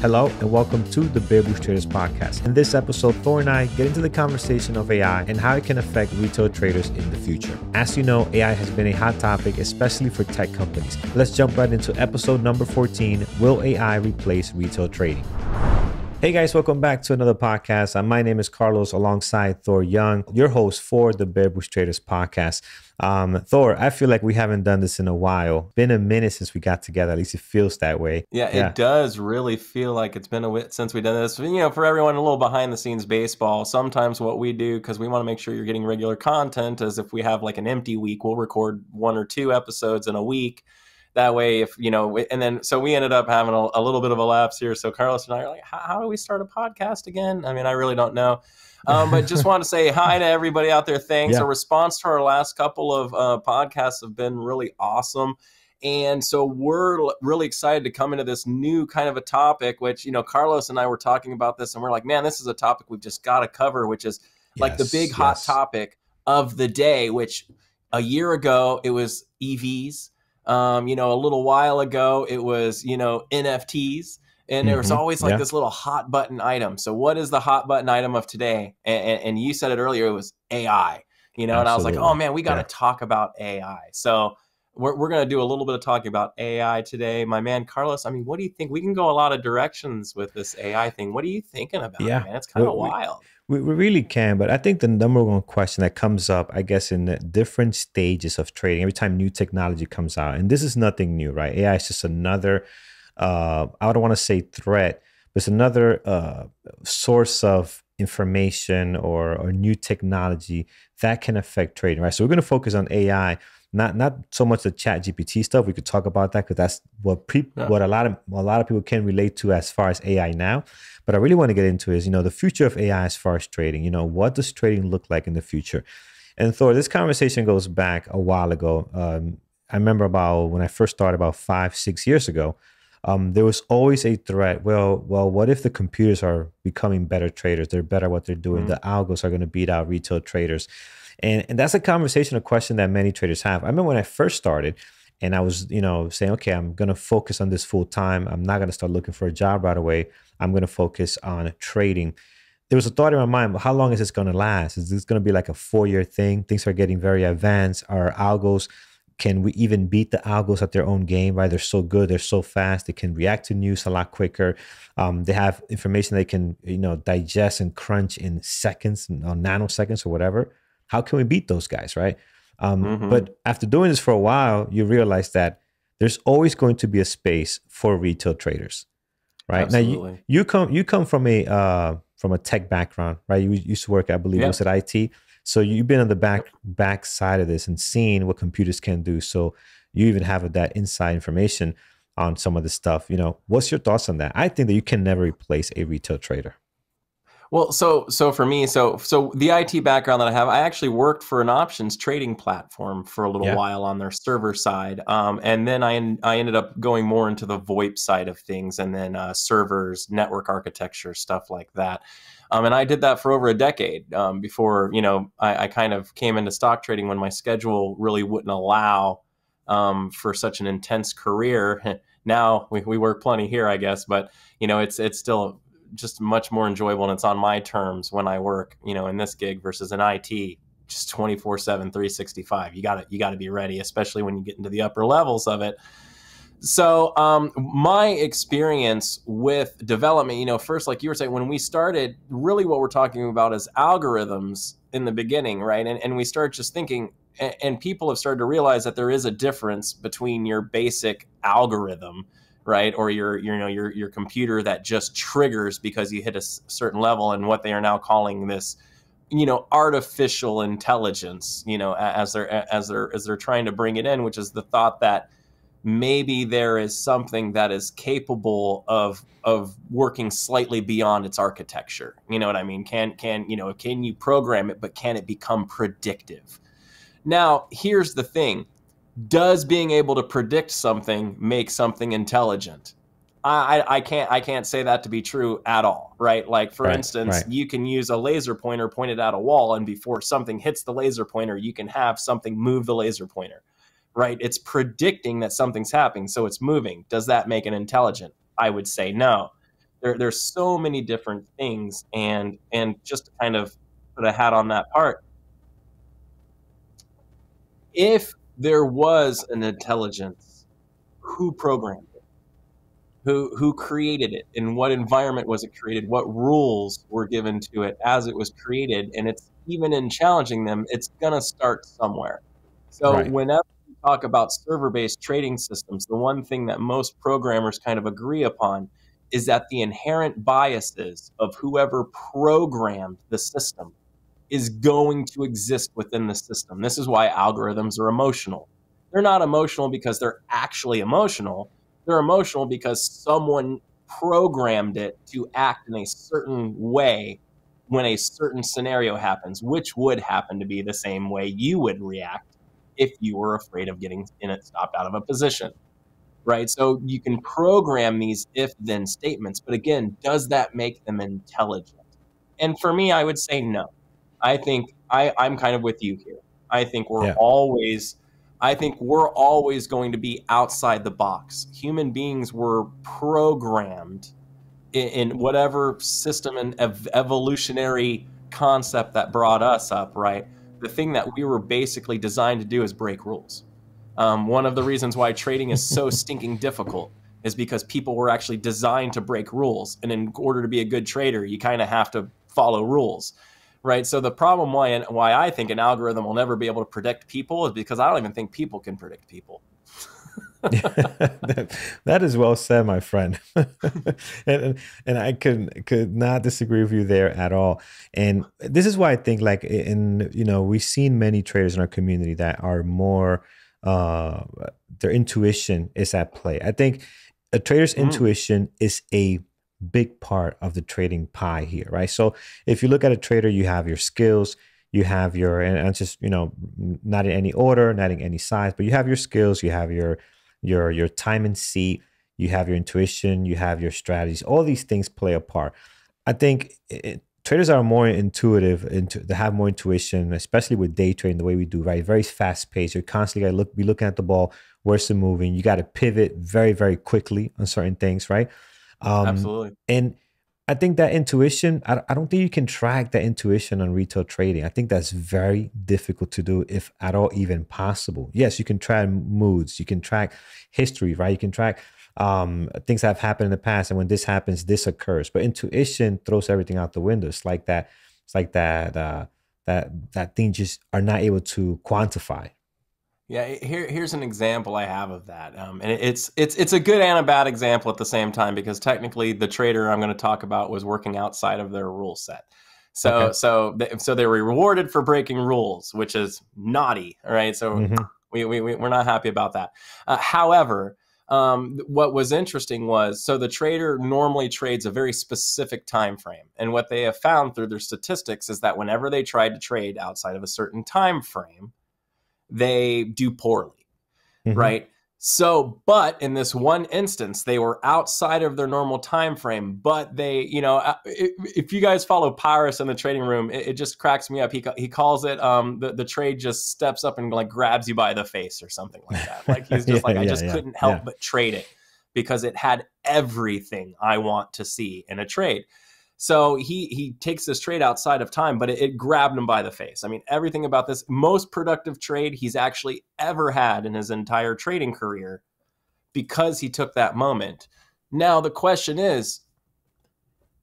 Hello, and welcome to the Bear Bull Traders podcast. In this episode, Thor and I get into the conversation of AI and how it can affect retail traders in the future. As you know, AI has been a hot topic, especially for tech companies. Let's jump right into episode number 14 Will AI replace retail trading? Hey guys, welcome back to another podcast. Uh, my name is Carlos alongside Thor Young, your host for the Bear Bull Traders podcast. Um, Thor, I feel like we haven't done this in a while. Been a minute since we got together. At least it feels that way. Yeah, yeah. it does really feel like it's been a bit since we've done this. You know, for everyone, a little behind the scenes baseball. Sometimes what we do, because we want to make sure you're getting regular content, is if we have like an empty week, we'll record one or two episodes in a week that way if you know and then so we ended up having a, a little bit of a lapse here. So carlos and i are like how, do we start a podcast again? I mean i really don't know. Um, but just want to say hi to everybody out there. Thanks. Yeah. a response to our last couple of uh, podcasts have been really awesome. And so we're really excited to come into this new kind of a topic which you know carlos and i were talking about this and we're like man this is a topic we've just got to cover which is yes, like the big hot yes. topic of the day which a year ago it was evs um, you know, a little while ago, it was, you know, NFTs. And there was mm-hmm. always like yeah. this little hot button item. So, what is the hot button item of today? And, and you said it earlier, it was AI, you know, Absolutely. and I was like, oh man, we got to yeah. talk about AI. So, we're, we're going to do a little bit of talking about AI today. My man, Carlos, I mean, what do you think? We can go a lot of directions with this AI thing. What are you thinking about, yeah. man? It's kind of wild. We, we we really can, but I think the number one question that comes up, I guess, in different stages of trading, every time new technology comes out, and this is nothing new, right? AI is just another, uh, I don't want to say threat, but it's another uh, source of information or, or new technology that can affect trading, right? So we're going to focus on AI not not so much the chat gpt stuff we could talk about that because that's what pre- yeah. what a lot of a lot of people can relate to as far as ai now but i really want to get into is you know the future of ai as far as trading you know what does trading look like in the future and thor this conversation goes back a while ago um, i remember about when i first started about five six years ago um, there was always a threat. Well, well, what if the computers are becoming better traders? They're better at what they're doing. Mm-hmm. The algos are going to beat out retail traders. And, and that's a conversation, a question that many traders have. I remember when I first started and I was, you know, saying, okay, I'm going to focus on this full time. I'm not going to start looking for a job right away. I'm going to focus on trading. There was a thought in my mind, how long is this going to last? Is this going to be like a four year thing? Things are getting very advanced. Our algos, can we even beat the algos at their own game, right? They're so good, they're so fast, they can react to news a lot quicker. Um, they have information they can, you know, digest and crunch in seconds, or nanoseconds or whatever. How can we beat those guys, right? Um, mm-hmm. But after doing this for a while, you realize that there's always going to be a space for retail traders, right? Absolutely. Now you, you come you come from a uh, from a tech background, right? You used to work, I believe, yep. was at IT. So you've been on the back back side of this and seen what computers can do. So you even have that inside information on some of the stuff. You know, what's your thoughts on that? I think that you can never replace a retail trader. Well, so so for me, so so the IT background that I have, I actually worked for an options trading platform for a little yeah. while on their server side, um, and then I I ended up going more into the VoIP side of things, and then uh, servers, network architecture, stuff like that. Um, and I did that for over a decade um, before you know I, I, kind of came into stock trading when my schedule really wouldn't allow um, for such an intense career. now we, we work plenty here, I guess, but you know it's it's still just much more enjoyable and it's on my terms when I work, you know, in this gig versus an IT just 24/7 365. You got to you got to be ready, especially when you get into the upper levels of it. So, um, my experience with development, you know, first, like you were saying, when we started, really what we're talking about is algorithms in the beginning, right? And, and we start just thinking, and, and people have started to realize that there is a difference between your basic algorithm right? Or your, your you know your your computer that just triggers because you hit a certain level, and what they are now calling this, you know, artificial intelligence. You know, as they're as they're as they're trying to bring it in, which is the thought that maybe there is something that is capable of of working slightly beyond its architecture. You know what I mean? Can can you know can you program it, but can it become predictive? Now, here's the thing does being able to predict something make something intelligent? I, I can't I can't say that to be true at all, right? Like for right, instance, right. you can use a laser pointer pointed at a wall, and before something hits the laser pointer, you can have something move the laser pointer, right? It's predicting that something's happening, so it's moving. Does that make it intelligent? I would say no. there, there's so many different things and and just to kind of put a hat on that part if there was an intelligence who programmed it who who created it in what environment was it created what rules were given to it as it was created and it's even in challenging them it's going to start somewhere so right. whenever we talk about server-based trading systems the one thing that most programmers kind of agree upon is that the inherent biases of whoever programmed the system is going to exist within the system. This is why algorithms are emotional. They're not emotional because they're actually emotional. They're emotional because someone programmed it to act in a certain way when a certain scenario happens, which would happen to be the same way you would react if you were afraid of getting in it stopped out of a position right? So you can program these if then statements, but again, does that make them intelligent? And for me, I would say no. I think I, I'm kind of with you here. I think we're yeah. always I think we're always going to be outside the box. Human beings were programmed in, in whatever system and ev- evolutionary concept that brought us up, right? The thing that we were basically designed to do is break rules. Um, one of the reasons why trading is so stinking difficult is because people were actually designed to break rules. And in order to be a good trader, you kind of have to follow rules. Right. So the problem why why I think an algorithm will never be able to predict people is because I don't even think people can predict people. that, that is well said, my friend. and and I could could not disagree with you there at all. And this is why I think like in you know we've seen many traders in our community that are more uh, their intuition is at play. I think a trader's mm. intuition is a big part of the trading pie here, right? So if you look at a trader, you have your skills, you have your, and just you know not in any order, not in any size, but you have your skills, you have your your your time and seat, you have your intuition, you have your strategies. All these things play a part. I think it, traders are more intuitive into they have more intuition especially with day trading the way we do right very fast paced you're constantly got to look be looking at the ball where's it moving you got to pivot very very quickly on certain things right um, absolutely and i think that intuition I, I don't think you can track that intuition on retail trading i think that's very difficult to do if at all even possible yes you can track moods you can track history right you can track um, things that have happened in the past, and when this happens, this occurs. But intuition throws everything out the window. It's like that. It's like that. Uh, that that things just are not able to quantify. Yeah, here here's an example I have of that, um, and it's it's it's a good and a bad example at the same time because technically the trader I'm going to talk about was working outside of their rule set. So okay. so they, so they were rewarded for breaking rules, which is naughty. right? so mm-hmm. we, we we're not happy about that. Uh, however, um, what was interesting was so the trader normally trades a very specific time frame and what they have found through their statistics is that whenever they tried to trade outside of a certain time frame they do poorly mm-hmm. right so, but in this one instance, they were outside of their normal time frame. But they, you know, uh, if you guys follow Pyrus in the trading room, it, it just cracks me up. He he calls it um, the the trade just steps up and like grabs you by the face or something like that. Like he's just yeah, like I just yeah, couldn't help but trade it because it had everything I want to see in a trade. So he he takes this trade outside of time, but it, it, grabbed him by the face. I mean, everything about this most productive trade he's actually ever had in his entire trading career because he took that moment. Now the question is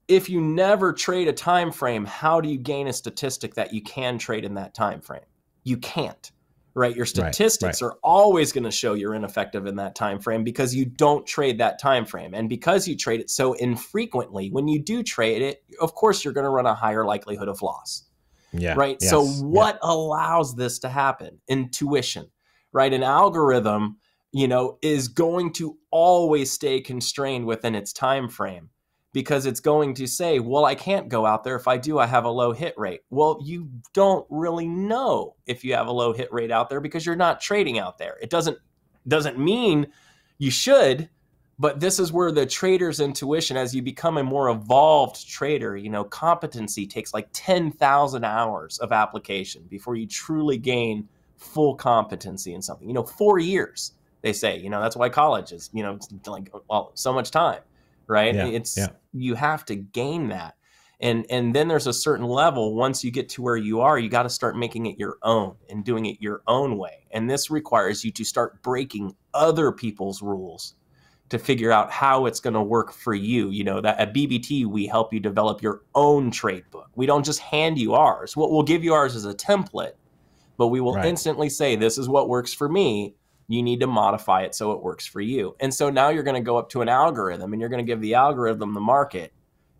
if you never trade a time frame, how do you gain a statistic that you can trade in that time frame? You can't right? Your statistics right, right. are always going to show you're ineffective in that time frame because you don't trade that time frame. And because you trade it so infrequently, when you do trade it, of course you're going to run a higher likelihood of loss. Yeah. Right? Yes, so what yeah. allows this to happen? Intuition. Right? An algorithm, you know, is going to always stay constrained within its time frame because it's going to say, well, I can't go out there. If I do, I have a low hit rate. Well, you don't really know if you have a low hit rate out there because you're not trading out there. It doesn't doesn't mean you should, but this is where the trader's intuition as you become a more evolved trader, you know, competency takes like 10,000 hours of application before you truly gain full competency in something. You know, 4 years they say, you know, that's why college is, you know, like well, so much time right? Yeah, it's yeah. you have to gain that. And and then there's a certain level once you get to where you are, you got to start making it your own and doing it your own way. And this requires you to start breaking other people's rules to figure out how it's going to work for you. You know, that at BBT, we help you develop your own trade book. We don't just hand you ours. What we'll give you ours as a template, but we will right. instantly say, this is what works for me. You need to modify it so it works for you. And so now you're going to go up to an algorithm and you're going to give the algorithm the market.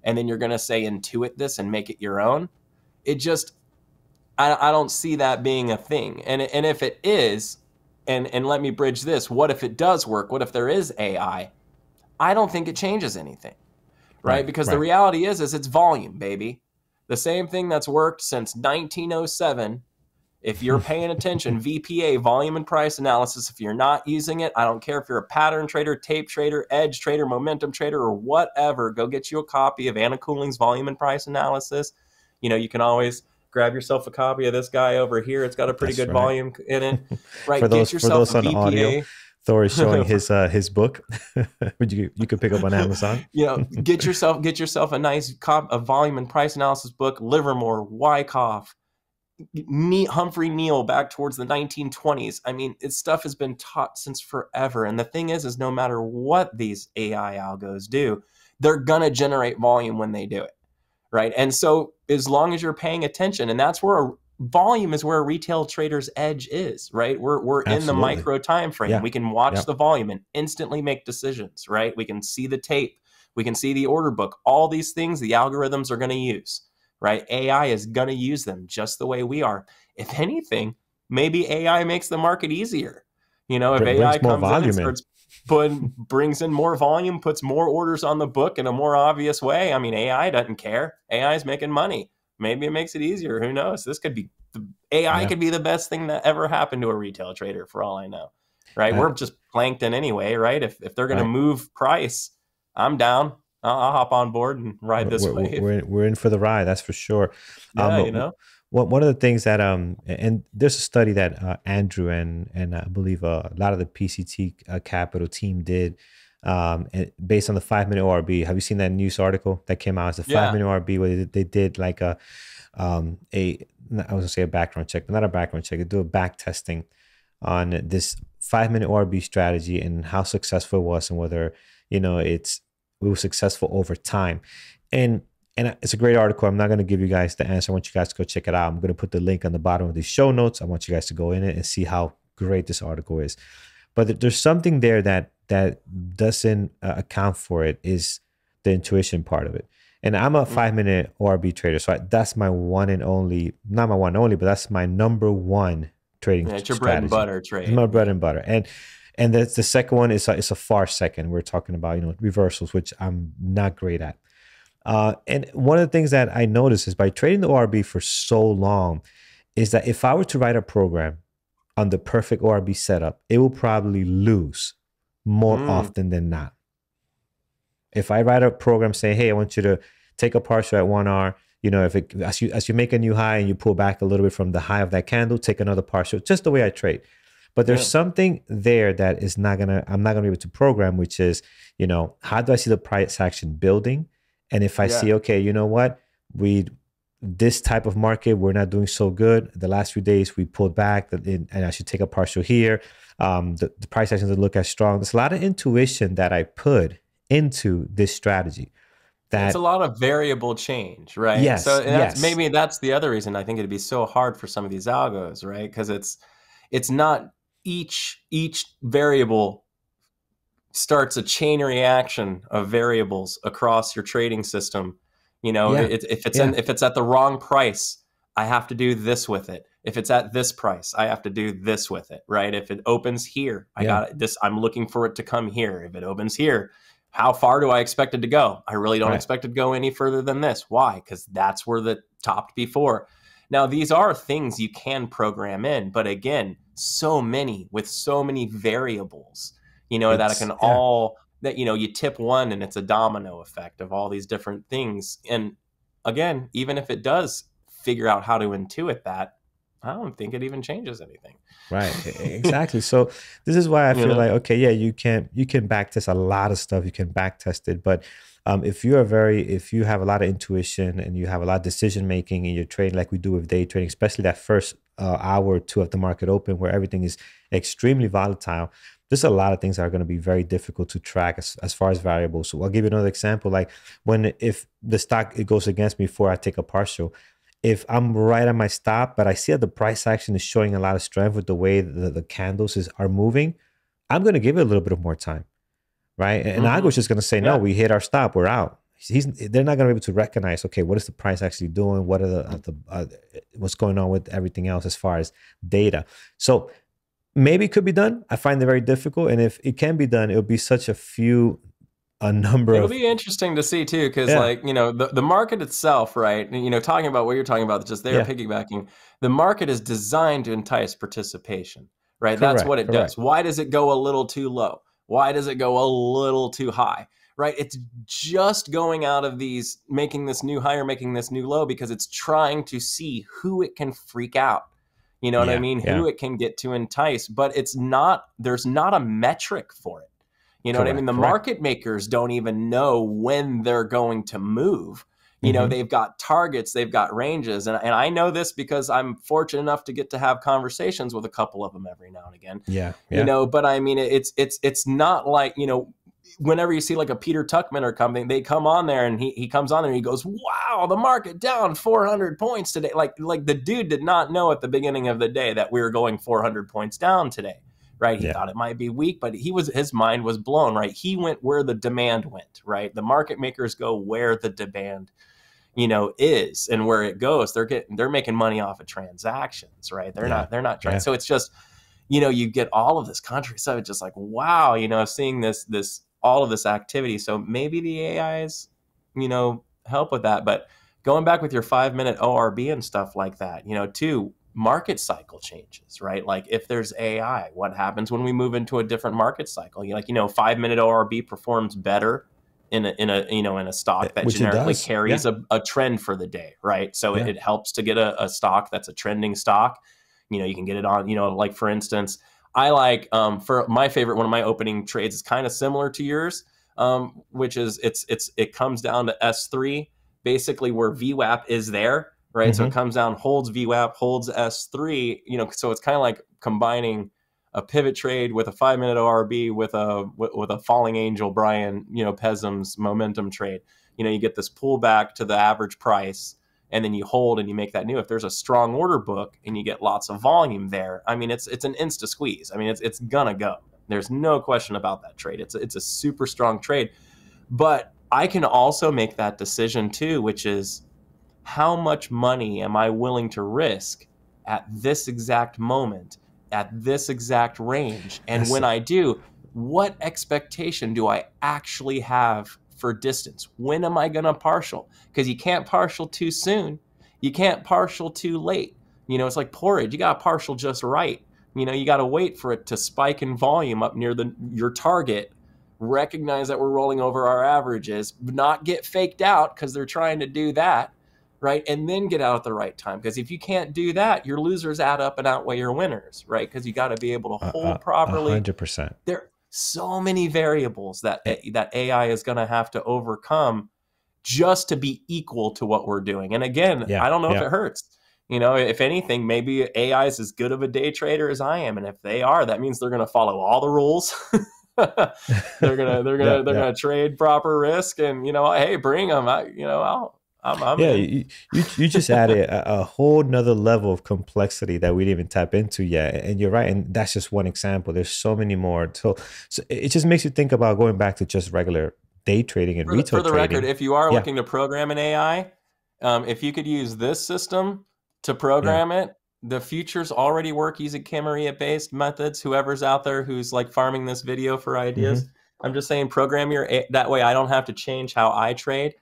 And then you're going to say, intuit this and make it your own. It just, I, I don't see that being a thing. And, and if it is, and and let me bridge this what if it does work what if there is ai i don't think it changes anything right, right because right. the reality is is it's volume baby the same thing that's worked since 1907 if you're paying attention vpa volume and price analysis if you're not using it i don't care if you're a pattern trader tape trader edge trader momentum trader or whatever go get you a copy of Anna Coulling's volume and price analysis you know you can always grab yourself a copy of this guy over here. It's got a pretty That's good right. volume in it. Right. for those, Get yourself for those on audio, Thor is showing his uh, his book, which you you could pick up on Amazon. you know, get yourself get yourself a nice cop a volume and price analysis book. Livermore, Wyckoff, Humphrey Neill back towards the 1920s. I mean, this stuff has been taught since forever. And the thing is, is no matter what these AI algos do, they're gonna generate volume when they do it right? And so as long as you're paying attention, and that's where a, volume is where a retail trader's edge is, right? We're we're Absolutely. in the micro time frame. Yeah. We can watch yep. the volume and instantly make decisions, right? We can see the tape, we can see the order book, all these things the algorithms are going to use, right? AI is going to use them just the way we are. If anything, maybe AI makes the market easier. You know, if AI comes in and starts brings in more volume, puts more orders on the book in a more obvious way. I mean, AI doesn't care. AI is making money. Maybe it makes it easier. Who knows? This could be AI yeah. could be the best thing that ever happened to a retail trader for all I know. Right? We're just plankton anyway, right? If if they're going right. to move price, I'm down. I'll, I'll, hop on board and ride this we're, wave. We're, we're in for the ride, that's for sure. Yeah, um, you know one of the things that um and there's a study that uh, Andrew and and I believe uh, a lot of the PCT uh, Capital team did um and based on the five minute ORB. Have you seen that news article that came out? It's a five minute ORB where they, they, did like a um a I was gonna say a background check, but not a background check. They do a back testing on this five minute ORB strategy and how successful it was and whether you know it's it were successful over time. And and it's a great article. I'm not going to give you guys the answer. I want you guys to go check it out. I'm going to put the link on the bottom of the show notes. I want you guys to go in it and see how great this article is. But there's something there that that doesn't uh, account for it is the intuition part of it. And I'm a mm. five minute ORB trader, so I, that's my one and only, not my one only, but that's my number one trading. Yeah, it's your bread and butter trade. It's my bread and butter, and and that's the second one is a, it's a far second. We're talking about you know reversals, which I'm not great at. Uh, and one of the things that I noticed is by trading the ORB for so long, is that if I were to write a program on the perfect ORB setup, it will probably lose more mm. often than not. If I write a program saying, "Hey, I want you to take a partial at one R," you know, if it as you as you make a new high and you pull back a little bit from the high of that candle, take another partial, just the way I trade. But there's yeah. something there that is not gonna I'm not gonna be able to program, which is, you know, how do I see the price action building? And if I yeah. see, okay, you know what, we this type of market we're not doing so good. The last few days we pulled back, and I should take a partial here. Um, the, the price action doesn't look as strong. There's a lot of intuition that I put into this strategy. That it's a lot of variable change, right? Yes. So that's, yes. maybe that's the other reason I think it'd be so hard for some of these algos, right? Because it's it's not each each variable starts a chain reaction of variables across your trading system. You know, yeah. it, if it's yeah. in, if it's at the wrong price, I have to do this with it. If it's at this price, I have to do this with it, right? If it opens here, I yeah. got this. I'm looking for it to come here. If it opens here, how far do I expect it to go? I really don't right. expect it to go any further than this. Why? Because that's where the topped before. Now, these are things you can program in, but again, so many with so many variables you know, it's, that can yeah. all that you know you tip one and it's a domino effect of all these different things. And again, even if it does figure out how to intuit that, I don't think it even changes anything. Right. exactly. So this is why I feel you know? like okay, yeah, you can you can backtest a lot of stuff. You can backtest it, but um, if you are very if you have a lot of intuition and you have a lot of decision making in your trading, like we do with day trading, especially that first uh, hour or two of the market open where everything is extremely volatile. There's a lot of things that are going to be very difficult to track as, as far as variables. So I'll give you another example. Like when if the stock it goes against me before I take a partial, if I'm right at my stop, but I see that the price action is showing a lot of strength with the way the, the candles is, are moving, I'm going to give it a little bit of more time, right? And mm-hmm. just going to say, no, yeah. we hit our stop, we're out. He's, they're not going to be able to recognize, okay, what is the price actually doing? What are the, uh, the uh, what's going on with everything else as far as data? So maybe it could be done. I find it very difficult, and if it can be done, it'll be such a few a number of It'll of... be interesting to see too, because yeah. like, you know, the, the market itself, right? You know, talking about what you're talking about, just they're yeah. piggybacking, the market is designed to entice participation, right? Correct, That's what it correct. does. Why does it go a little too low? Why does it go a little too high? Right? It's just going out of these, making this new high or making this new low because it's trying to see who it can freak out. You know what yeah, I mean? Who it can get to entice, but it's not, there's not a metric for it you know correct, what I mean? The correct. market makers don't even know when they're going to move. You mm-hmm. know, they've got targets, they've got ranges. And, and I know this because I'm fortunate enough to get to have conversations with a couple of them every now and again. Yeah. yeah. You know, but I mean, it's, it's, it's not like, you know, whenever you see like a Peter Tuchman or coming, they come on there and he, he comes on there and he goes, wow, the market down 400 points today. Like, like the dude did not know at the beginning of the day that we were going 400 points down today right? He yeah. thought it might be weak, but he was his mind was blown, right? He went where the demand went, right? The market makers go where the demand, you know, is and where it goes. They're getting they're making money off of transactions, right? They're yeah. not they're not trying. Yeah. So it's just, you know, you get all of this country stuff. It's just like wow, you know, seeing this this all of this activity. So maybe the AIs, you know, help with that, but. Going back with your five minute ORB and stuff like that, you know, too, market cycle changes, right? Like if there's AI, what happens when we move into a different market cycle? You like, you know, five minute ORB performs better in a, in a you know in a stock that Which generically carries yeah. a, a, trend for the day, right? So yeah. it, it, helps to get a, a, stock that's a trending stock. You know, you can get it on, you know, like for instance, I like um, for my favorite one of my opening trades is kind of similar to yours, um, which is it's it's it comes down to S three, basically where VWAP is there right? Mm-hmm. So it mm-hmm. comes down, holds VWAP, holds S3, you know, so it's kind of like combining a pivot trade with a five minute ORB with a with, a falling angel Brian, you know, Pezim's momentum trade. You know, you get this pullback to the average price and then you hold and you make that new. If there's a strong order book and you get lots of volume there, I mean, it's it's an insta squeeze. I mean, it's it's gonna go. There's no question about that trade. It's a, it's a super strong trade, but I can also make that decision too, which is how much money am I willing to risk at this exact moment, at this exact range? And when I do, what expectation do I actually have for distance? When am I going to partial? Because you can't partial too soon. You can't partial too late. You know, it's like porridge. You got to partial just right. You know, you got to wait for it to spike in volume up near the your target. Recognize that we're rolling over our averages, not get faked out because they're trying to do that right? And then get out at the right time. Because if you can't do that, your losers add up and outweigh your winners, right? Because you got to be able to hold uh, uh, properly. Hundred percent. There are so many variables that that AI is going to have to overcome just to be equal to what we're doing. And again, yeah, I don't know yeah. if it hurts. You know, if anything, maybe AI is as good of a day trader as I am, and if they are, that means they're going to follow all the rules. they're gonna they're gonna yeah, they're gonna trade proper risk, and you know, hey, bring them. I, you know, I'll I'm, I'm yeah, you, you, you just added a, a, whole nother level of complexity that we didn't even tap into yet. And you're right, and that's just one example. There's so many more. So, so it just makes you think about going back to just regular day trading and for retail. The, for the trading. record, if you are yeah. looking to program an AI, um, if you could use this system to program yeah. it, the futures already work using Camarilla based methods. Whoever's out there who's like farming this video for ideas, mm-hmm. I'm just saying program your that way. I don't have to change how I trade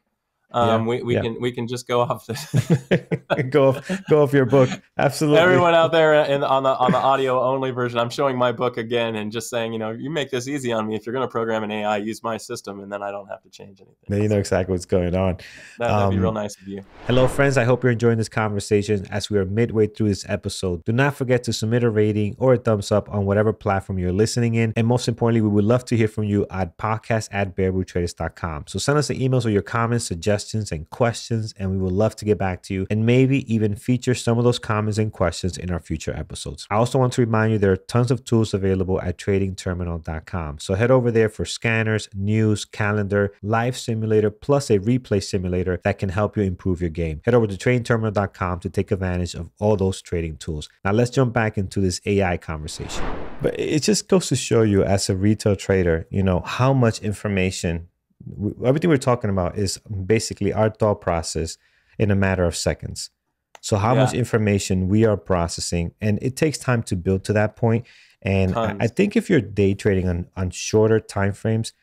Um, yeah, we, we yeah. can we can just go off the go off go off your book. Absolutely. Everyone out there in, on the on the audio only version, I'm showing my book again and just saying, you know, you make this easy on me. If you're going to program an AI, use my system, and then I don't have to change anything. Now you know exactly what's going on. That, would um, be real nice of you. Hello, friends. I hope you're enjoying this conversation as we are midway through this episode. Do not forget to submit a rating or a thumbs up on whatever platform you're listening in, and most importantly, we would love to hear from you at podcast at bearbulltraders.com. So send us an emails with your comments, suggestions, and questions, and we would love to get back to you and maybe even feature some of those comments and questions in our future episodes. I also want to remind you there are tons of tools available at tradingterminal.com. So head over there for scanners, news, calendar, live simulator, plus a replay simulator that can help you improve your game. Head over to tradingterminal.com to take advantage of all those trading tools. Now let's jump back into this AI conversation. But it just goes to show you as a retail trader, you know, how much information everything we're talking about is basically our thought process in a matter of seconds. So how yeah. much information we are processing, and it takes time to build to that point. And Tons. I think if you're day trading on on shorter time frames,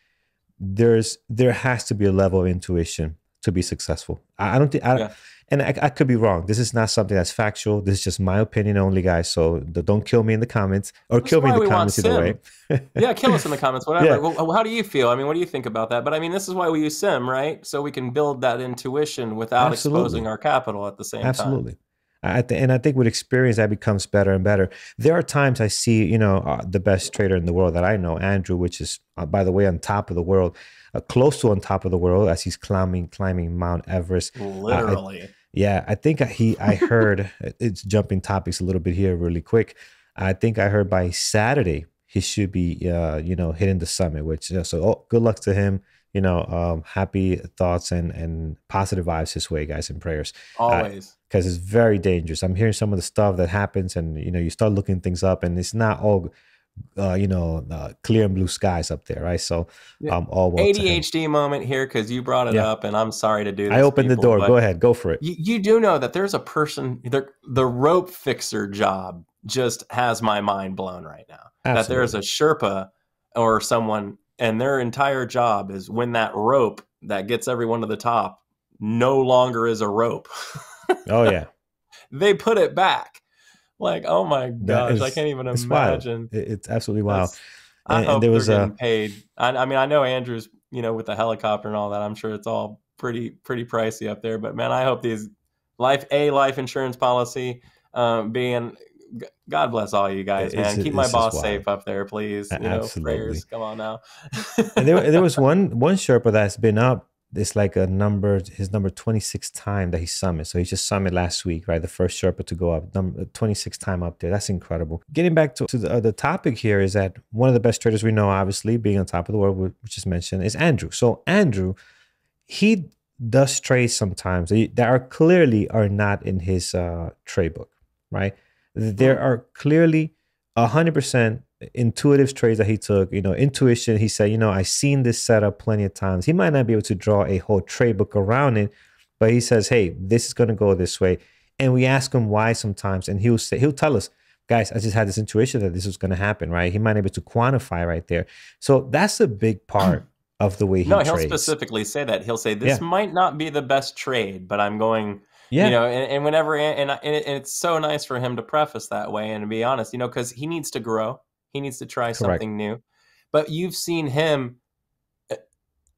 there's there has to be a level of intuition to be successful. I, I don't think I, yeah and I, I, could be wrong. This is not something that's factual. This is just my opinion only, guys. So don't kill me in the comments or that's kill me in the comments either way. yeah, kill us in the comments, whatever. Yeah. Well, how do you feel? I mean, what do you think about that? But I mean, this is why we use sim, right? So we can build that intuition without Absolutely. exposing our capital at the same Absolutely. time. Absolutely. and I think with experience that becomes better and better. There are times I see, you know, uh, the best trader in the world that I know, Andrew, which is uh, by the way on top of the world, uh, close to on top of the world as he's climbing climbing Mount Everest. Literally. I, yeah, I think he I heard it's jumping topics a little bit here really quick. I think I heard by Saturday he should be uh, you know hitting the summit. Which uh, so oh, good luck to him. You know, um, happy thoughts and and positive vibes his way, guys, and prayers. Uh, Always. Because uh, it's very dangerous. I'm hearing some of the stuff that happens, and you know, you start looking things up, and it's not all uh, you know, uh, clear and blue skies up there, right? So, um, all well ADHD moment here because you brought it yeah. up, and I'm sorry to do. this. I opened people, the door. Go ahead, go for it. You, you do know that there's a person. The, the rope fixer job just has my mind blown right now. Absolutely. That there's a Sherpa or someone, and their entire job is when that rope that gets everyone to the top no longer is a rope. oh yeah. they put it back like, oh my gosh, is, I can't even it's imagine. Wild. It's absolutely wild. I and, hope and there was they're getting paid. I, I, mean, I know Andrew's, you know, with the helicopter and all that. I'm sure it's all pretty pretty pricey up there. But man, I hope these life a life insurance policy um, being. God bless all you guys, man. It's, Keep my boss safe up there, please. You know, Absolutely. prayers. Come on now. and there, there was one one Sherpa that's been up it's like a number his number 26 time that he summited so he just summited last week right? The first sherpa to go up number 26 time up there. That's incredible. Getting back to, to the, uh, the topic here is that one of the best traders we know obviously being on top of the world which is mentioned is andrew. So andrew he does trades sometimes that are clearly are not in his uh, trade book right? There are clearly 100% intuitive trades that he took, you know, intuition, he said, you know, I've seen this setup plenty of times. He might not be able to draw a whole trade book around it, but he says, hey, this is going to go this way. And we ask him why sometimes, and he'll say, he'll tell us, guys, I just had this intuition that this was going to happen, right? He might not be able to quantify right there. So that's a big part of the way he No, he'll specifically say that. He'll say, this yeah. might not be the best trade, but I'm going yeah. You know, and, and whenever, and, and, it's so nice for him to preface that way and to be honest, you know, because he needs to grow. He needs to try Correct. something new. But you've seen him uh,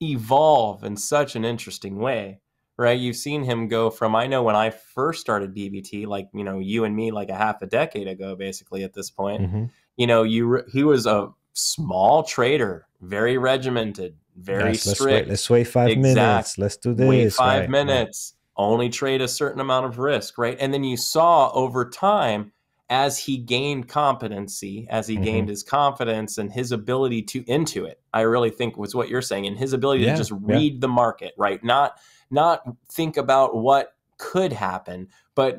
evolve in such an interesting way, right? You've seen him go from I know when I first started BBT, like you know you and me, like a half a decade ago, basically at this point. Mm-hmm. You know, you he was a small trader, very regimented, very nice. strict. Let's wait, let's wait five exact. minutes. Let's do this. Wait five right, minutes. Right. Only trade a certain amount of risk, right? And then you saw over time as he gained competency, as he mm-hmm. gained his confidence and his ability to into it, I really think was what you're saying, and his ability yeah, to just read yeah. the market, right? Not not think about what could happen, but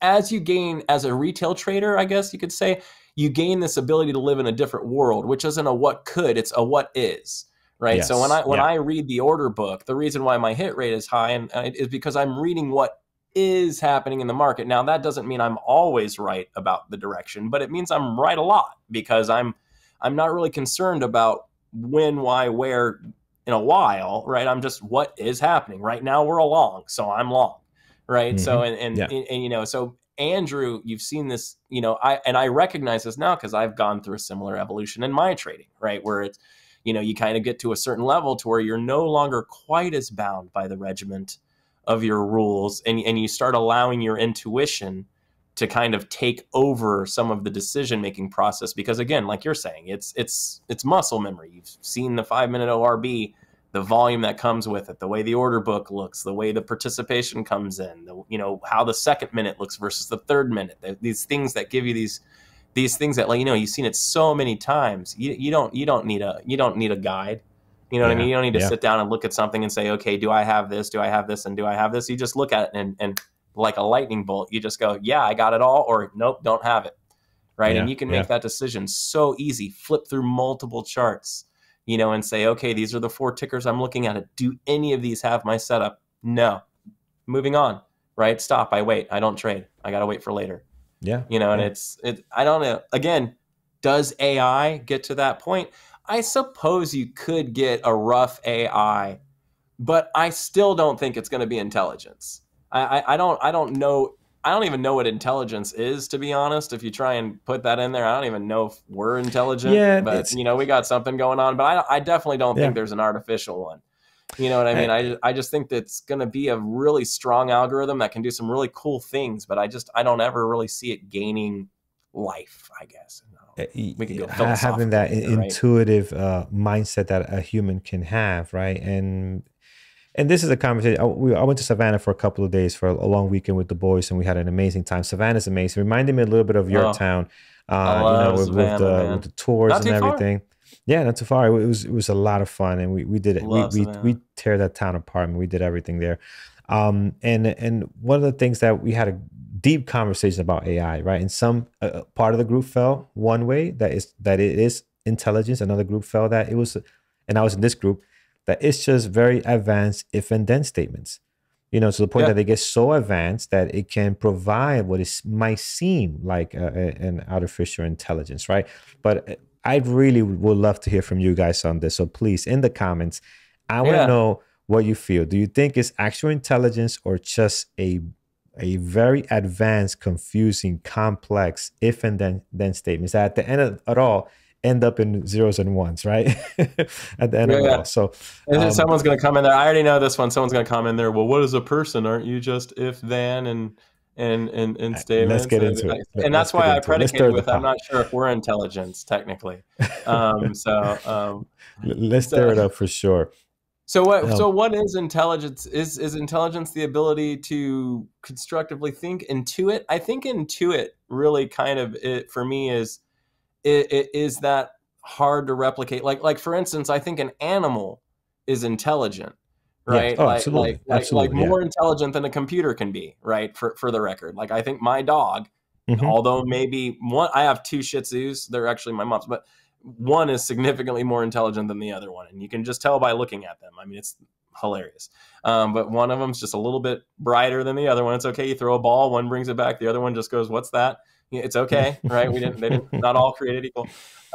as you gain as a retail trader, I guess you could say, you gain this ability to live in a different world, which isn't a what could, it's a what is. Right. Yes. So when I when yeah. I read the order book, the reason why my hit rate is high and uh, is because I'm reading what is happening in the market. Now, that doesn't mean I'm always right about the direction, but it means I'm right a lot because I'm I'm not really concerned about when, why, where in a while, right? I'm just what is happening right now. We're along, so I'm long, right? Mm-hmm. So and and, yeah. and and you know, so Andrew, you've seen this, you know, I and I recognize this now because I've gone through a similar evolution in my trading, right? Where it's, you know, you kind of get to a certain level to where you're no longer quite as bound by the regiment of your rules, and and you start allowing your intuition to kind of take over some of the decision making process because again like you're saying it's it's it's muscle memory. You've seen the 5 minute ORB the volume that comes with it the way the order book looks the way the participation comes in the you know how the second minute looks versus the third minute these things that give you these these things that like you know you've seen it so many times. You, you don't you don't need a you don't need a guide you know yeah, what I mean? You don't need to yeah. sit down and look at something and say, okay, do I have this? Do I have this? And do I have this? You just look at it and, and like a lightning bolt. You just go, yeah, I got it all, or nope, don't have it. Right. Yeah, and you can make that decision so easy. Flip through multiple charts, you know, and say, okay, these are the four tickers I'm looking at. It. Do any of these have my setup? No. Moving on. Right. Stop. I wait. I don't trade. I got to wait for later. Yeah. You know, and it's, it, I don't know. Again, does AI get to that point? I suppose you could get a rough AI, but I still don't think it's going to be intelligence. I, I don't I don't know I don't even know what intelligence is to be honest. If you try and put that in there, I don't even know if we're intelligent. Yeah, but you know we got something going on. But I I definitely don't yeah. think there's an artificial one. You know what I mean? I, I just think that's going to be a really strong algorithm that can do some really cool things, but I just I don't ever really see it gaining life. I guess we can go having that right? intuitive uh, mindset that a human can have, right? And and this is a conversation. I, we, I, went to Savannah for a couple of days for a, a, long weekend with the boys, and we had an amazing time. Savannah's amazing. Reminded me a little bit of your oh, town, uh, you know, with, Savannah, with, the, with, the, tours and everything. Far. Yeah, not too far. It was it was a lot of fun, and we we did it. we we, we tear that town apart, and we did everything there. Um, and and one of the things that we had a deep conversation about AI, right? And some uh, part of the group felt one way that is that it is intelligence. Another group felt that it was, and I was in this group that it's just very advanced if and then statements. You know, to the point yeah. that they get so advanced that it can provide what is might seem like a, a, an artificial intelligence, right? But I really would love to hear from you guys on this. So please, in the comments, I want to yeah. know what you feel. Do you think it's actual intelligence or just a a very advanced, confusing, complex if and then then statements that at the end of it all end up in zeros and ones, right? At the end yeah, of it all. So and um, someone's going to come in there. I already know this one. Someone's going to come in there. Well, what is a person? Aren't you just if then and and and and statements? Let's get into and, it. And that's why I predicated with. I'm not sure if we're intelligence technically. Um, so um, let's so, stir it up for sure. So what? So what is intelligence? Is is intelligence the ability to constructively think, intuit? I think intuit really kind of it for me is it, it is that hard to replicate. Like like for instance, I think an animal is intelligent, right? Oh, like, absolutely. like, like, absolutely. like more yeah. intelligent than a computer can be, right? For for the record, like I think my dog, mm-hmm. although maybe one, I have two Shih Tzus. They're actually my mom's, but one is significantly more intelligent than the other one, and you can just tell by looking at them. I mean, it's hilarious. Um, but one of them's just a little bit brighter than the other one. It's okay. You throw a ball, one brings it back, the other one just goes, "What's that?" It's okay, right? We didn't, they didn't, not all created equal.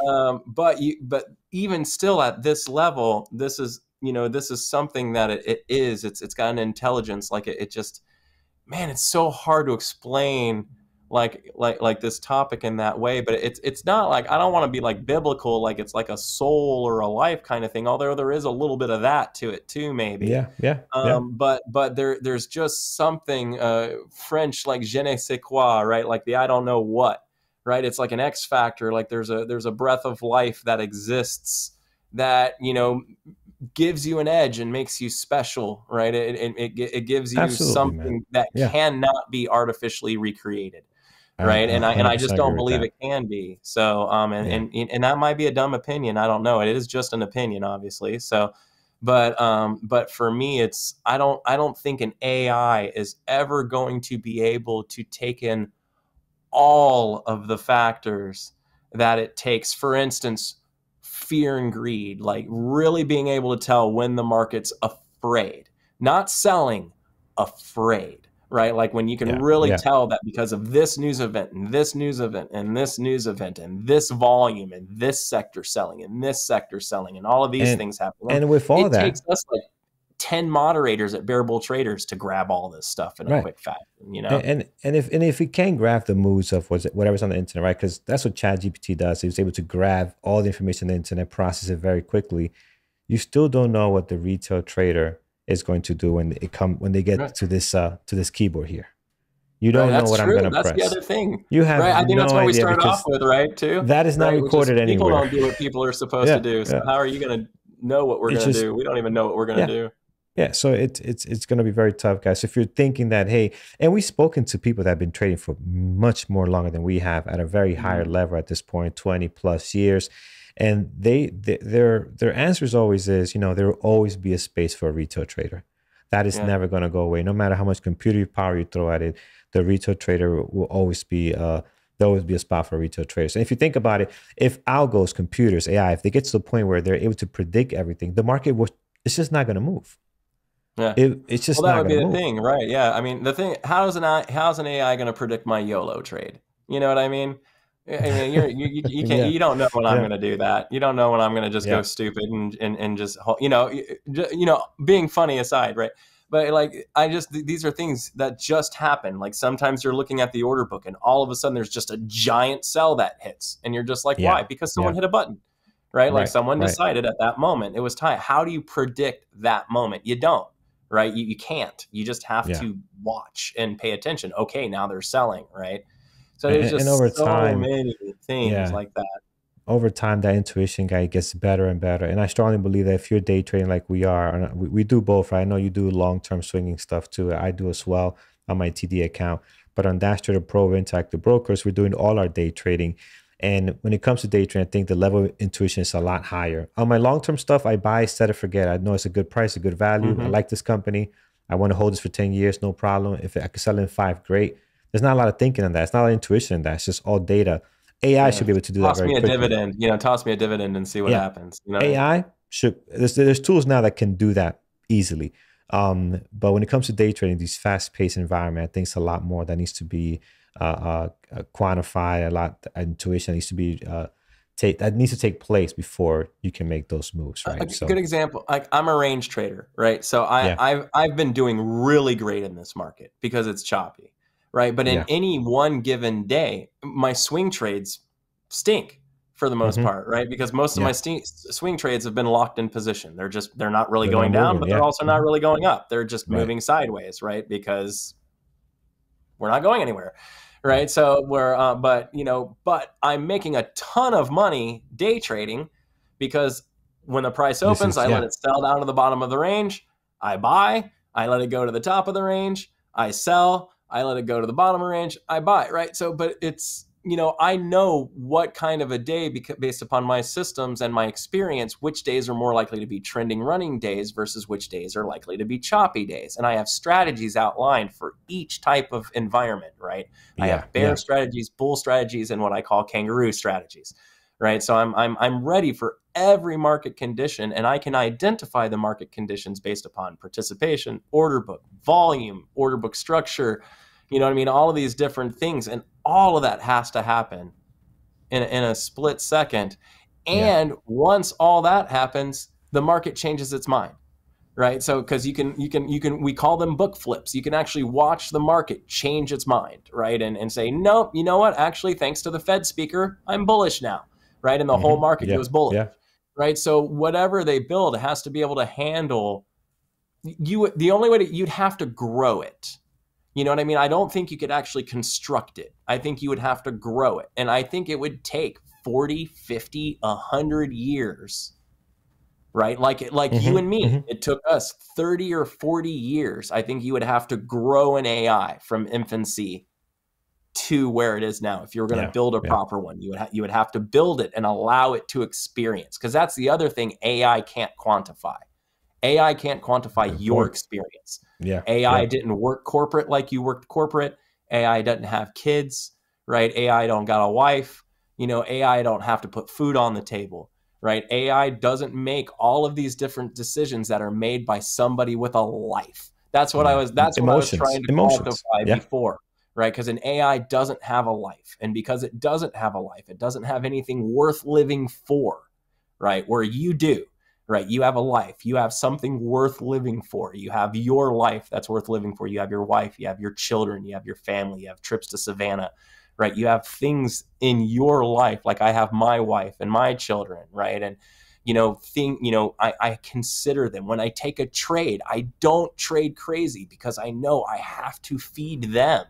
Um, but you, but even still at this level, this is, you know, this is something that it, it is. It's, it's got an intelligence. Like it, it just, man, it's so hard to explain like like like this topic in that way but it's it's not like i don't want to be like biblical like it's like a soul or a life kind of thing although there is a little bit of that to it too maybe yeah yeah, um, yeah. but but there there's just something uh french like je ne sais quoi right like the i don't know what right it's like an x factor like there's a there's a breath of life that exists that you know gives you an edge and makes you special right it, it, it, it gives you Absolutely, something man. that yeah. cannot be artificially recreated right? and I and I just don't believe it can be. So um and, yeah. and and that might be a dumb opinion. I don't know. It is just an opinion, obviously. So but um but for me it's I don't I don't think an AI is ever going to be able to take in all of the factors that it takes. For instance, fear and greed, like really being able to tell when the market's afraid, not selling, afraid right? Like when you can Yeah, really yeah. tell that because of this news event and this news event and this news event and this volume and this sector selling and this sector selling and all of these And- things happen. And with all it that, it takes us like 10 moderators at Bear Bull Traders to grab all this stuff in a Right. quick fashion, you know? And, and and if and if we can grab the moods of whatever's on the internet, right? Because that's what ChatGPT does. It's able to grab all the information on the internet, process it very quickly. You still don't know what the retail trader is going to do when it come when they get Right. to this uh to this keyboard here. You don't know that's what true. I'm going to press. That's the other thing. You have Right. I think no that's what we started off with, right? Too. that is not Right, which is recorded People don't do what people are supposed Yeah, to do. So yeah. how are you going to know what we're going to do? We don't even know what we're going to Yeah. do. Yeah, so it's it's it's going to be very tough, guys. If you're thinking that, hey, and we've spoken to people that have been trading for much more longer than we have at a very higher Mm-hmm. level at this point, twenty plus years, and they, they their their answers always is, you know, there will always be a space for a retail trader. That is Yeah. never going to go away, no matter how much computer power you throw at it. The retail trader will always be uh there'll always be a spot for retail traders. And if you think about it, if algos, computers, AI, if they get to the point where they're able to predict everything, the market will it's just not going to move. Yeah. It, it's just well, that would be the move. thing, right? Yeah. I mean, the thing, how's an how's an AI going to predict my YOLO trade? You know what I mean? I mean, you're, you, you, you can't, Yeah. you don't know when I'm Yeah. going to do that. You don't know when I'm going to just Yeah. go stupid and, and, and just, you know, you know, being funny aside, right? But like, I just, these are things that just happen. Like sometimes you're looking at the order book and all of a sudden there's just a giant sell that hits. And you're just like, why? Because someone hit a button, right? Like Right, someone right. decided at that moment it was time. How do you predict that moment? You don't right? You, you can't. You just have to watch and pay attention. Okay, now they're selling, right? So And- there's and just over so time- many things Yeah. like that. over time that intuition guy gets better and better. And i strongly believe that if you're day trading like we are and we, we do both right? I know you do long-term swinging stuff too. I do as well on my td account. But on DAS Trader Pro interactive brokers we're doing all our day trading. And when it comes to day trading i think the level of intuition is a lot higher. On my long-term stuff i buy set it forget i know it's a good price a good value. I Mhm. like this company. I want to hold this for 10 years no problem. If i could sell it in five great there's not a lot of thinking in that it's not a lot of intuition in that it's just all data ai should be able to do that Toss me a quickly. dividend, you know, toss me a dividend and see what Yeah. happens. You know, AI should there's there's tools now that can do that easily. Um, but when it comes to day trading, these fast-paced environment, I think it's a lot more that needs to be uh, uh, quantified. A lot intuition needs to be uh, take that needs to take place before you can make those moves, right? A good example, like I'm a range trader, right? So I, Yeah. I've I've been doing really great in this market because it's choppy, right? But in Yeah. any one given day, my swing trades stink for the most Mhm. part, right? Because most of my st- swing trades have been locked in position. They're just they're not really They're going down, but yeah. they're also not Mhm. really going up. They're just Right. moving sideways, right? Because we're not going anywhere right so we're uh, but you know but i'm making a ton of money day trading because when the price opens is- i let it sell down to the bottom of the range i buy i let it go to the top of the range i sell i let it go to the bottom of the range i buy right so but it's you know i know what kind of a day beca- based upon my systems and my experience which days are more likely to be trending running days versus which days are likely to be choppy days and i have strategies outlined for each type of environment right Yeah, I have bear yeah. strategies, bull strategies, and what I call kangaroo strategies. Right. So I'm I'm I'm ready for every market condition and I can identify the market conditions based upon participation, order book, volume, order book structure, you know what I mean? All of these different things. And all of that has to happen in a, in a split second. Yeah. And once all that happens, the market changes its mind right so because you can you can you can we call them book flips you can actually watch the market change its mind right and, and say nope you know what actually thanks to the fed speaker i'm bullish now right and the whole Mhm. market Yeah. goes bullish Yeah. right so whatever they build has to be able to handle you the only way to you'd have to grow it you know what i mean i don't think you could actually construct it i think you would have to grow it and i think it would take 40 50 100 years right like like you Mhm, and me mhm. it took us 30 or 40 years i think you would have to grow an ai from infancy to where it is now if you were going to Yeah, build a yeah. proper one you would ha- you would have to build it and allow it to experience because that's the other thing ai can't quantify ai can't quantify Good your point. experience Yeah. AI yeah. didn't work corporate like you worked corporate. AI doesn't have kids, right? AI don't got a wife. You know, AI don't have to put food on the table, right? AI doesn't make all of these different decisions that are made by somebody with a life. That's what I was. That's Emotions. what I was trying to Emotions. quantify before, right? Because an AI doesn't have a life, and because it doesn't have a life, it doesn't have anything worth living for, right? Where you do, right? You have a life. You have something worth living for. You have your life that's worth living for. You have your wife. You have your children. You have your family. You have trips to Savannah, right? You have things in your life, like I have my wife and my children, right? And you know, thing, you know, I, I consider them when I take a trade. I don't trade crazy because I know I have to feed them.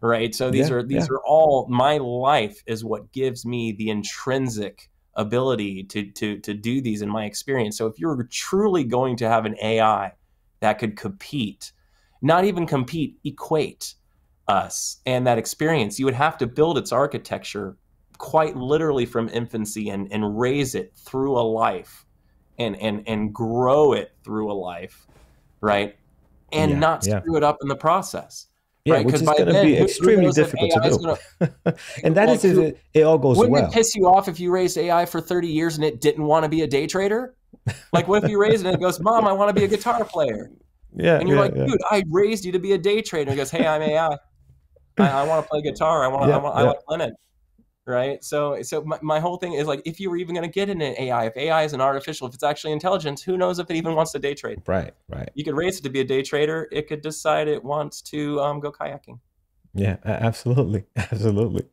Right. So these yeah, are these yeah. are all my life is what gives me the intrinsic ability to to to do these in my experience. So if you're truly going to have an AI that could compete, not even compete, equate us and that experience, you would have to build its architecture quite literally from infancy and and raise it through a life and and and grow it through a life, right? And yeah, not screw it up in the process. Yeah, right? which is going to be extremely difficult to do. Gonna, and that well, is it, it, all goes wouldn't well. it piss you off if you raised AI for 30 years and it didn't want to be a day trader? Like, what if you raised it and it goes, Mom, I want to be a guitar player? Yeah. And you're yeah, like, dude, I raised you to be a day trader. And it goes, Hey, I'm AI. I, I want to play guitar. I want, to. I, want I like Lennon right? So, so my, my whole thing is like, if you were even going to get in an AI, if AI is an artificial, if it's actually intelligence, who knows if it even wants to day trade? Right, right. You could raise it to be a day trader. It could decide it wants to um, go kayaking. Yeah, absolutely, absolutely.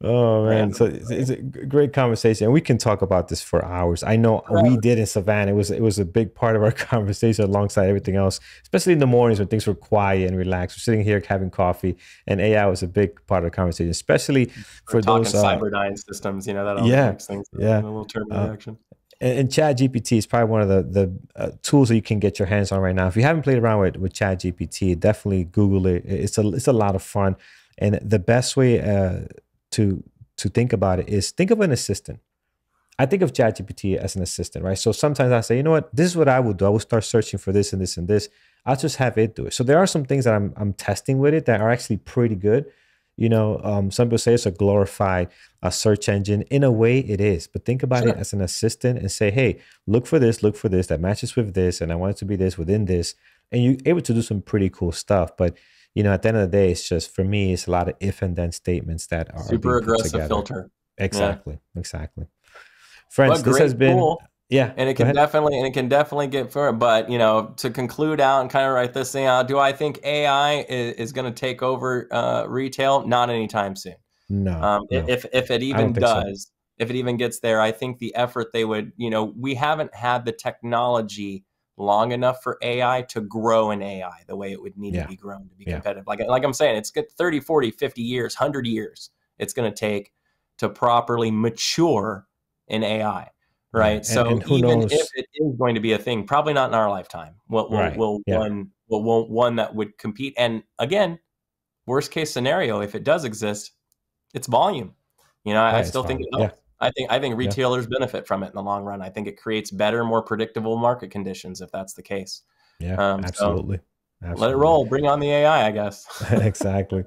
Oh man, so it's, it's, a great conversation, and we can talk about this for hours. I know right. we did in Savannah. It was it was a big part of our conversation alongside everything else, especially in the mornings when things were quiet and relaxed. We're sitting here having coffee, and AI was a big part of the conversation, especially for those uh, cyberdyne systems. You know that yeah, makes things yeah, a little turn uh, reaction. And, and Chat GPT is probably one of the the uh, tools that you can get your hands on right now. If you haven't played around with with Chat GPT, definitely Google it. It's a it's a lot of fun, and the best way uh, to to think about it is think of an assistant. I think of ChatGPT as an assistant, right? So sometimes I say, you know what, this is what I would do. I will start searching for this and this and this. I'll just have it do it. So there are some things that I'm I'm testing with it that are actually pretty good. You know, um, some people say it's a glorified uh, search engine. In a way, it is. But think about sure. it as an assistant and say, hey, look for this, look for this that matches with this, and I want it to be this within this, and you're able to do some pretty cool stuff. But you know, at the end of the day, it's just for me, it's a lot of if and then statements that are super aggressive filter. Exactly, yeah. exactly. Friends, this has been yeah, and it can definitely and it can definitely get for it. But you know, to conclude out and kind of write this thing out, do I think AI is, is going to take over uh, retail? Not anytime soon. No, um, no. If if it even does, so. if it even gets there, I think the effort they would, you know, we haven't had the technology long enough for AI to grow in AI the way it would need yeah. to be grown to be competitive. Like, like I'm saying, it's good 30, 40, 50 years, 100 years it's going to take to properly mature in AI. Right. And, so and even knows? if it is going to be a thing, probably not in our lifetime. Will will, right. will yeah. one will, will one that would compete? And again, worst case scenario, if it does exist, it's volume. You know, right, I, still think it helps. I think I think retailers yeah. benefit from it in the long run. I think it creates better, more predictable market conditions if that's the case. Yeah, um, absolutely. So absolutely. Let it roll. Bring on the AI, I guess. exactly.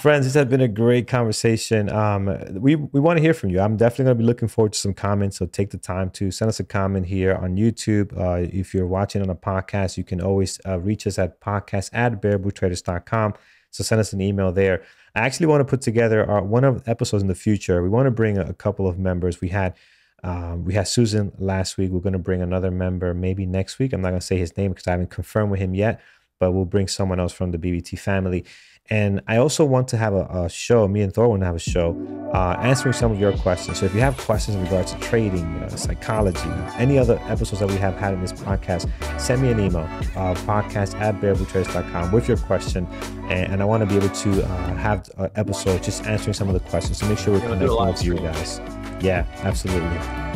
Friends, this has been a great conversation. Um, we we want to hear from you. I'm definitely going to be looking forward to some comments. So take the time to send us a comment here on YouTube. Uh, if you're watching on a podcast, you can always uh, reach us at podcast at bearbulltraders.com. So send us an email there. I actually want to put together our, one of episodes in the future. We want to bring a, a couple of members. We had um, we had Susan last week. We're going to bring another member maybe next week. I'm not going to say his name because I haven't confirmed with him yet, but we'll bring someone else from the BBT family. And I also want to have a, a show, me and Thor want to have a show uh, answering some of your questions. So if you have questions in regards to trading, uh, psychology, any other episodes that we have had in this podcast, send me an email, uh, podcast at bearbulltraders.com with your question. And, and, I want to be able to uh, have an episode just answering some of the questions to make sure we're connecting with you guys. Yeah, absolutely.